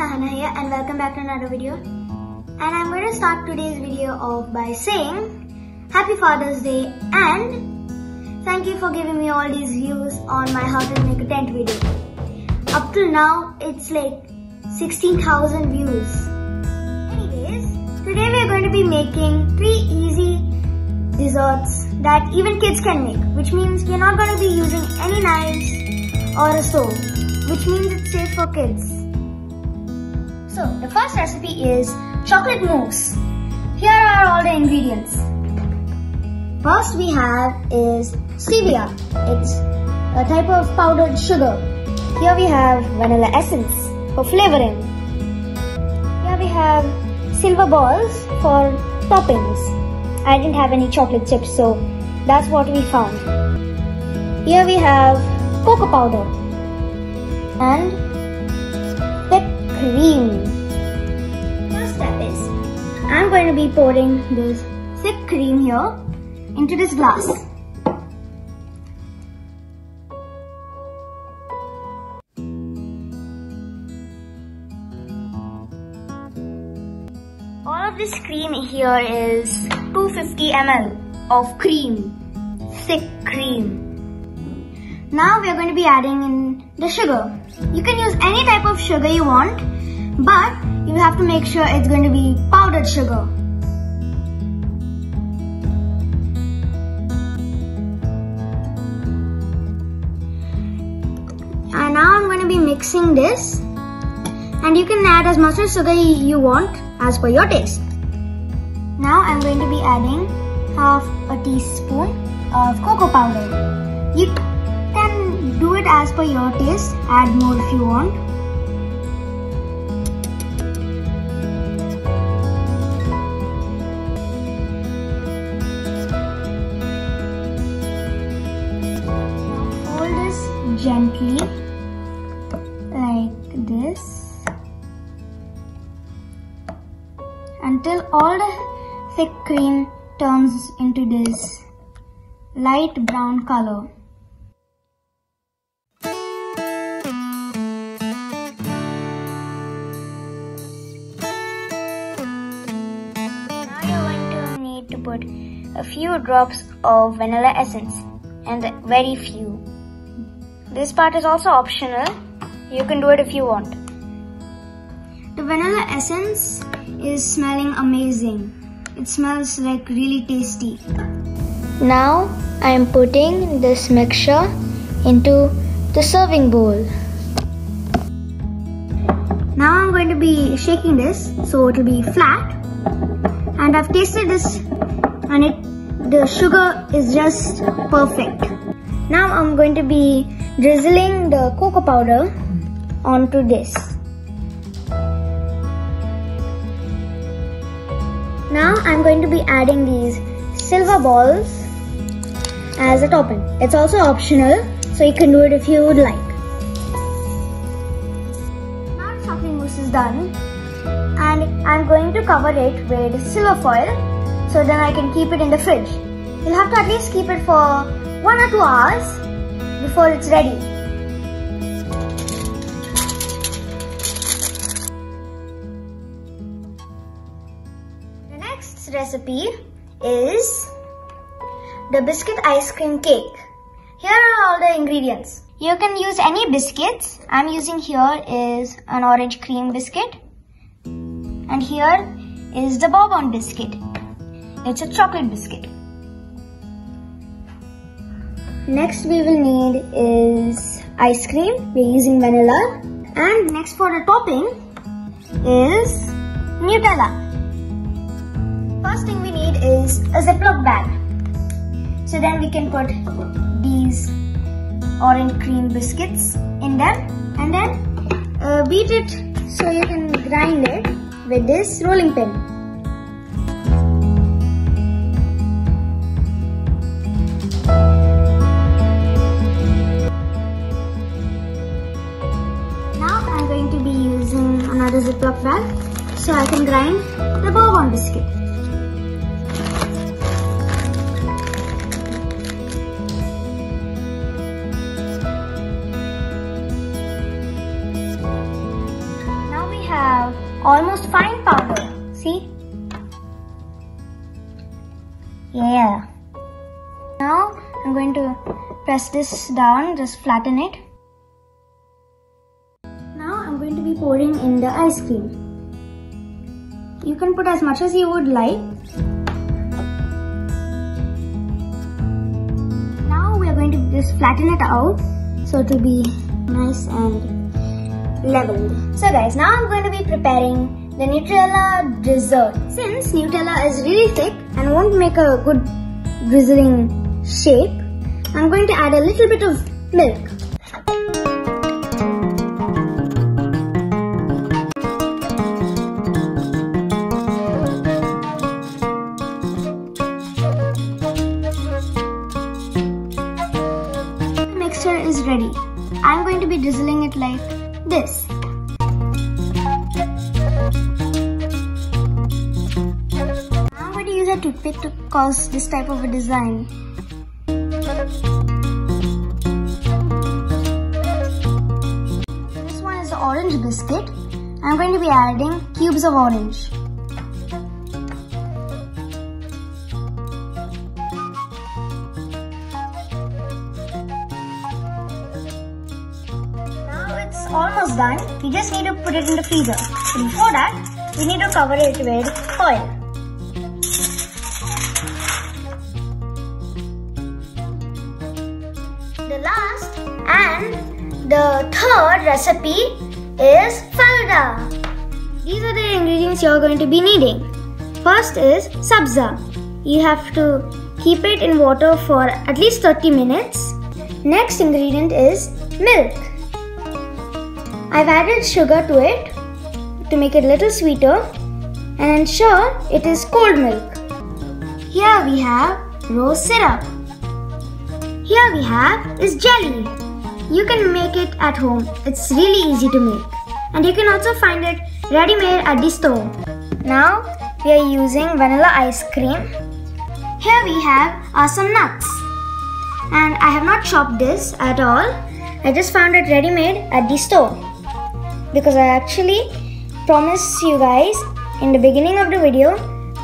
Sahana here and welcome back to another video. And I'm going to start today's video off by saying Happy Father's Day and thank you for giving me all these views on my how to make a tent video. Up till now, it's like 16,000 views. Anyways, today we're going to be making three easy desserts that even kids can make, which means we're not going to be using any knives or a stove, which means it's safe for kids. So, the first recipe is chocolate mousse. Here are all the ingredients. First we have is stevia. It's a type of powdered sugar. Here we have vanilla essence for flavoring. Here we have silver balls for toppings. I didn't have any chocolate chips so that's what we found. Here we have cocoa powder and cream. First step is I'm going to be pouring this thick cream here into this glass. All of this cream here is 250 ml of cream, thick cream. Now we are going to be adding in the sugar. You can use any type of sugar you want, but you have to make sure it's going to be powdered sugar. And now I'm going to be mixing this and you can add as much sugar you want as per your taste. Now I'm going to be adding half a teaspoon of cocoa powder. You can do it as per your taste, add more if you want. Fold this gently like this until all the thick cream turns into this light brown color. A few drops of vanilla essence and very few. This part is also optional. You can do it if you want. The vanilla essence is smelling amazing. It smells like really tasty. Now I am putting this mixture into the serving bowl. Now I'm going to be shaking this so it will be flat. And I've tasted this and it the sugar is just perfect. Now I'm going to be drizzling the cocoa powder onto this. Now I'm going to be adding these silver balls as a topping. It's also optional, so you can do it if you would like. Now the chocolate mousse is done and I'm going to cover it with silver foil so then I can keep it in the fridge. You'll have to at least keep it for one or two hours before it's ready. The next recipe is the biscuit ice cream cake. Here are all the ingredients. You can use any biscuits. I'm using here is an orange cream biscuit. And here is the bourbon biscuit. It's a chocolate biscuit. Next we will need is ice cream. We're using vanilla. And next for the topping is Nutella. First thing we need is a Ziploc bag. So then we can put these orange cream biscuits in them and then uh, beat it so you can grind it with this rolling pin. The bourbon biscuit. almost fine powder. See? Yeah. Now I'm going to press this down, just flatten it. Now I'm going to be pouring in the ice cream. You can put as much as you would like. Now we are going to just flatten it out so it will be nice and leveled. So guys, now I'm going to be preparing the Nutella dessert. Since Nutella is really thick and won't make a good drizzling shape, I'm going to add a little bit of milk. To use to cause this type of a design. This one is the orange biscuit. I'm going to be adding cubes of orange. Now it's almost done. We just need to put it in the freezer. Before that, we need to cover it with foil. The third recipe is faluda. These are the ingredients you're going to be needing. First is sabza. You have to keep it in water for at least 30 minutes. Next ingredient is milk. I've added sugar to it to make it a little sweeter and ensure it is cold milk. Here we have rose syrup. Here we have is jelly. You can make it at home. It's really easy to make. And you can also find it ready-made at the store. Now we are using vanilla ice cream. Here we have are some nuts. And I have not chopped this at all. I just found it ready-made at the store. Because I actually promised you guys in the beginning of the video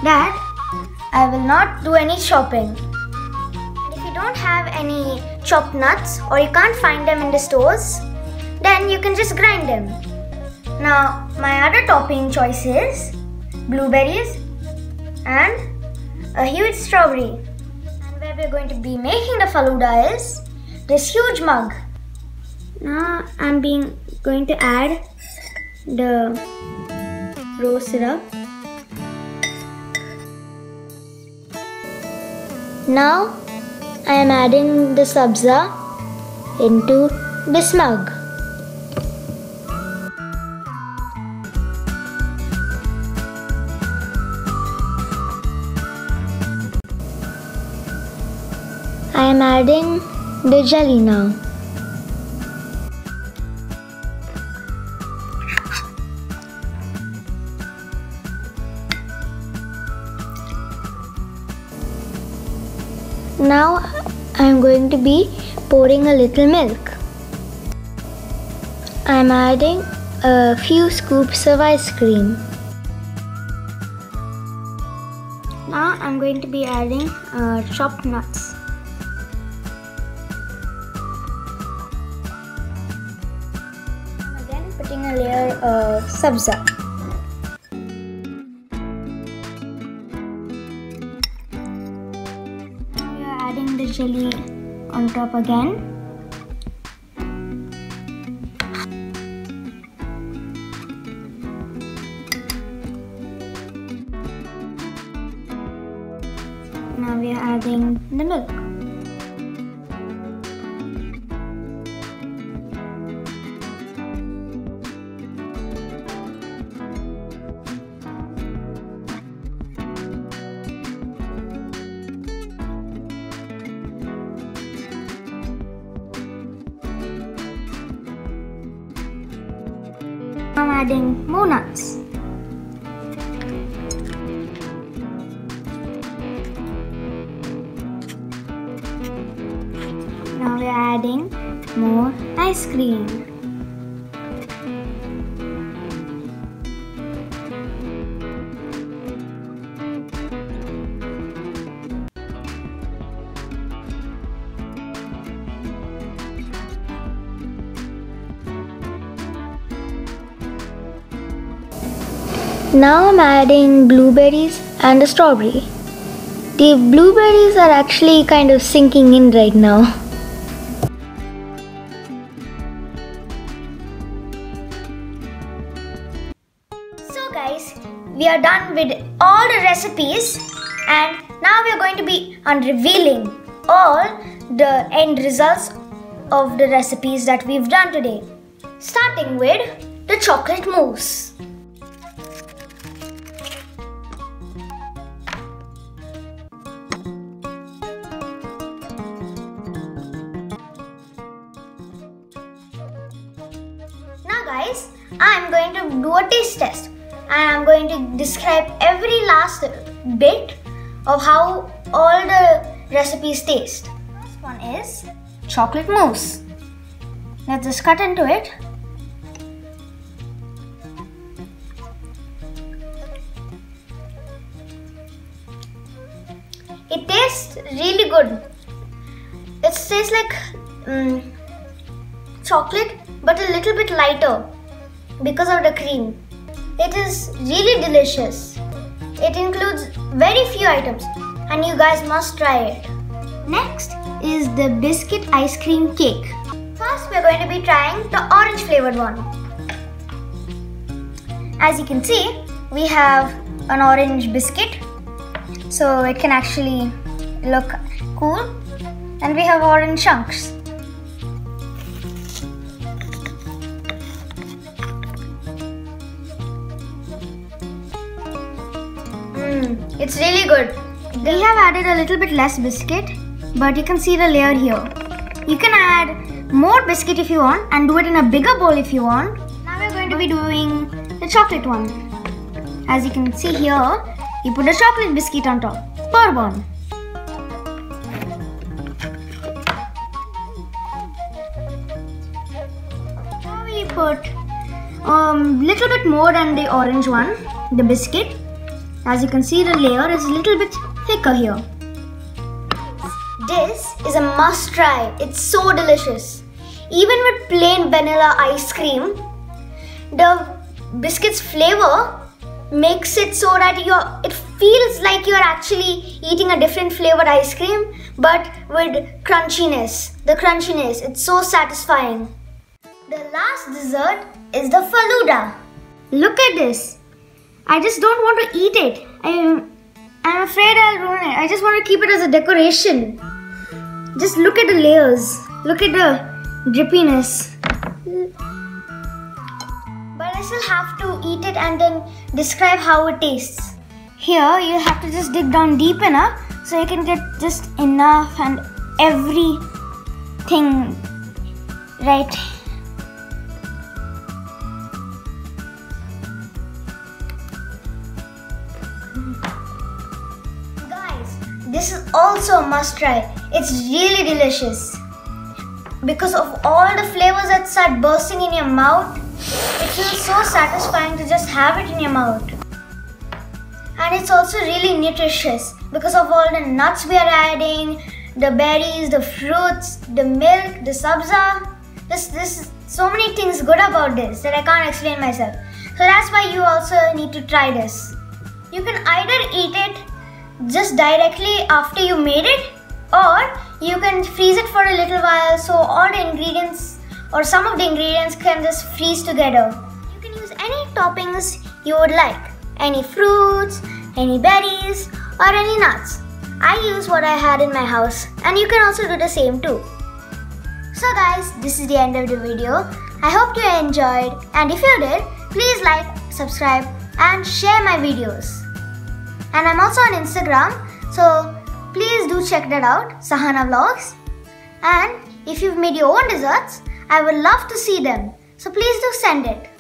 that I will not do any shopping. if you don't have any chopped nuts or you can't find them in the stores, then you can just grind them. Now, my other topping choice is blueberries and a huge strawberry. And where we're going to be making the faluda is this huge mug. Now, I'm being going to add the rose syrup. Now I am adding the sabza into this mug. I am adding the jelly now. Now I am going to be pouring a little milk. I am adding a few scoops of ice cream. Now I'm going to be adding uh, chopped nuts. I'm again putting a layer of sabza. Jelly on top again. Now we are adding the milk. Nuts. Now we're adding more ice cream. Now I'm adding blueberries and a strawberry. The blueberries are actually kind of sinking in right now. So guys, we are done with all the recipes and now we are going to be unrevealing all the end results of the recipes that we've done today. Starting with the chocolate mousse. Do a taste test and I'm going to describe every last bit of how all the recipes taste. First one is chocolate mousse. Let's just cut into it. It tastes really good. It tastes like um, chocolate but a little bit lighter because of the cream. It is really delicious. It includes very few items and you guys must try it. Next is the biscuit ice cream cake. First we are going to be trying the orange flavored one. As you can see, we have an orange biscuit so it can actually look cool and we have orange chunks. It's really good. We have added a little bit less biscuit, but you can see the layer here. You can add more biscuit if you want and do it in a bigger bowl if you want. Now we're going to be doing the chocolate one. As you can see here, you put a chocolate biscuit on top, per one. Now we put um little bit more than the orange one, the biscuit. As you can see, the layer is a little bit thicker here. This is a must try. It's so delicious. Even with plain vanilla ice cream, the biscuit's flavor makes it so that you it feels like you're actually eating a different flavored ice cream but with crunchiness. The crunchiness, it's so satisfying. The last dessert is the faluda. Look at this. I just don't want to eat it. I'm, I'm afraid I'll ruin it. I just want to keep it as a decoration. Just look at the layers. Look at the drippiness. But I still have to eat it and then describe how it tastes. Here you have to just dig down deep enough so you can get just enough and everything right this is also a must try. It's really delicious. Because of all the flavors that start bursting in your mouth, it feels so satisfying to just have it in your mouth. And it's also really nutritious because of all the nuts we are adding, the berries, the fruits, the milk, the sabza. This, this, so many things good about this that I can't explain myself. So that's why you also need to try this. You can either eat it just directly after you made it or you can freeze it for a little while so all the ingredients or some of the ingredients can just freeze together. You can use any toppings you would like. Any fruits, any berries or any nuts. I use what I had in my house and you can also do the same too. So guys, this is the end of the video. I hope you enjoyed and if you did, please like, subscribe and share my videos. And I'm also on Instagram, so please do check that out, Sahanaa Vlogz. And if you've made your own desserts, I would love to see them. So please do send it.